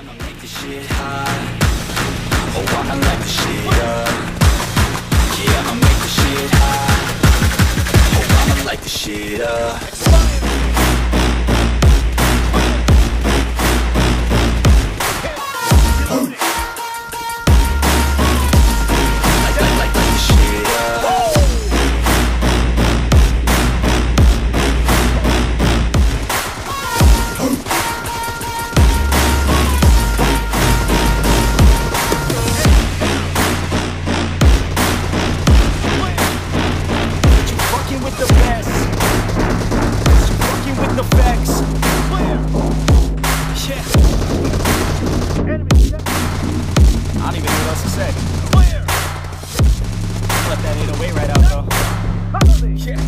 I'ma make this shit hot. Oh, I'ma light this shit up. Yeah, I'ma make this shit hot. Oh, I'ma light this shit up. effects. Clear. Yeah. Enemy. I don't even know what else to say. Clear. Let that 808 right out though. Probably. Yeah.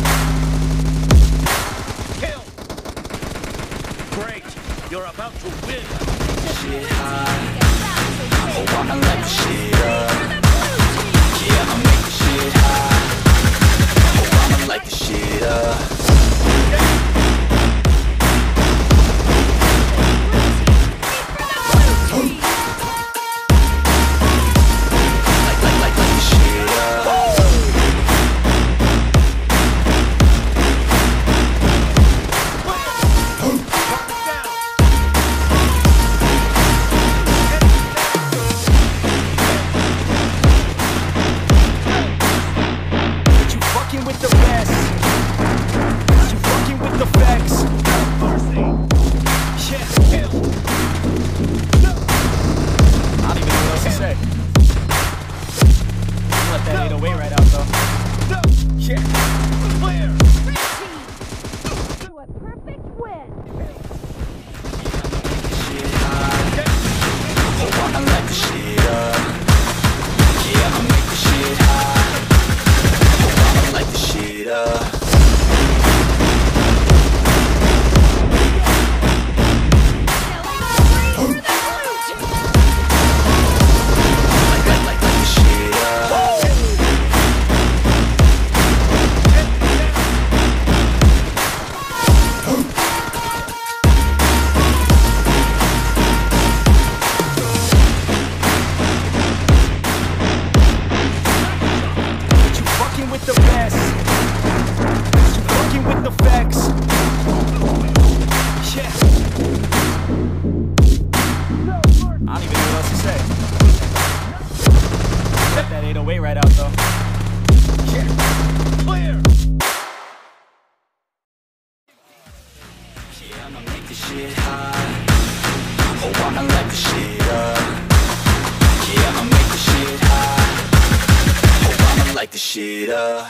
Kill. Great. You're about to win. Shit, I, I wanna let shit up. shit up.